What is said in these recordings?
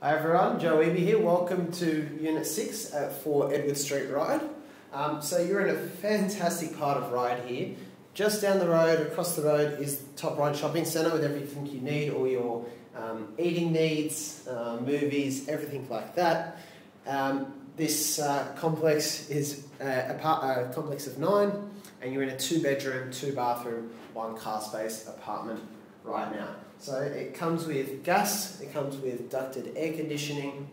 Hi everyone, Joe Eby here. Welcome to Unit 6 at 4 Edward Street Ryde. Um, so you're in a fantastic part of Ryde here. Just down the road, across the road, is Top Ryde Shopping Centre with everything you need, all your um, eating needs, uh, movies, everything like that. Um, this uh, complex is a, a, a complex of nine, and you're in a two bedroom, two bathroom, one car space apartment right now. So it comes with gas, it comes with ducted air conditioning.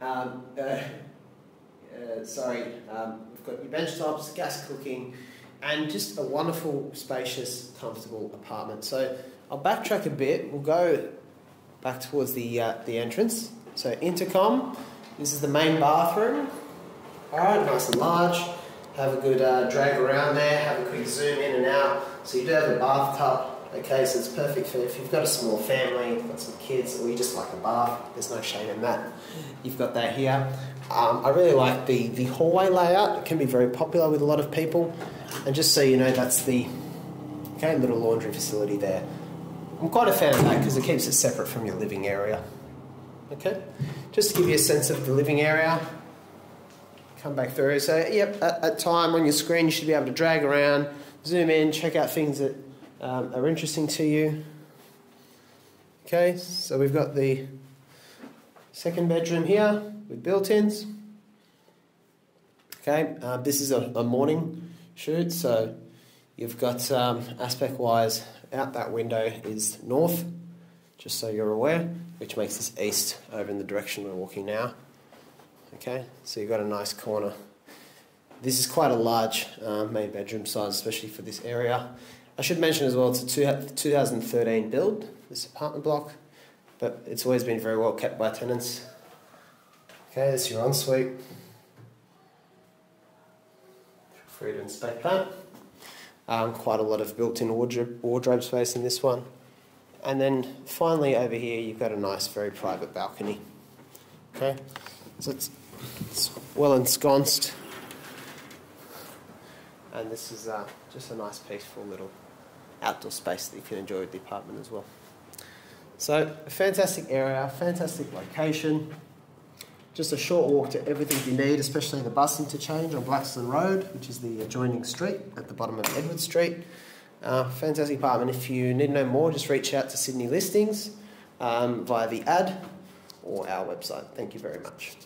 Um, uh, uh, sorry, um, we've got your bench tops, gas cooking, and just a wonderful, spacious, comfortable apartment. So I'll backtrack a bit. We'll go back towards the uh, the entrance. So intercom. This is the main bathroom. All right, nice and large. Have a good uh, drag around there. Have a quick zoom in and out. So you do have a bathtub Okay, so it's perfect for if you've got a small family, got some kids, or you just like a bath. There's no shame in that. You've got that here. Um, I really like the the hallway layout. It can be very popular with a lot of people. And just so you know, that's the okay little laundry facility there. I'm quite a fan of that because it keeps it separate from your living area. Okay, just to give you a sense of the living area. Come back through. So, yep, at, at time on your screen, you should be able to drag around, zoom in, check out things that um, are interesting to you. Okay, so we've got the second bedroom here with built-ins. Okay, uh, this is a, a, morning shoot, so you've got um, aspect-wise out that window is north, just so you're aware, which makes this east over in the direction we're walking now. Okay, so you've got a nice corner. This is quite a large uh, main bedroom size, especially for this area. I should mention as well, it's a two, 2013 build, this apartment block, but it's always been very well kept by tenants. Okay, this is your ensuite. Feel free to inspect that. Um, quite a lot of built-in wardrobe, wardrobe space in this one. And then finally over here, you've got a nice, very private balcony. Okay, so it's, it's well ensconced. And this is uh, just a nice, peaceful little outdoor space that you can enjoy with the apartment as well. So, a fantastic area, fantastic location. Just a short walk to everything you need, especially the bus interchange on Blaxland Road, which is the adjoining street at the bottom of Edward Street. Uh, fantastic apartment. If you need to know more, just reach out to Sydney Listings um, via the ad or our website. Thank you very much.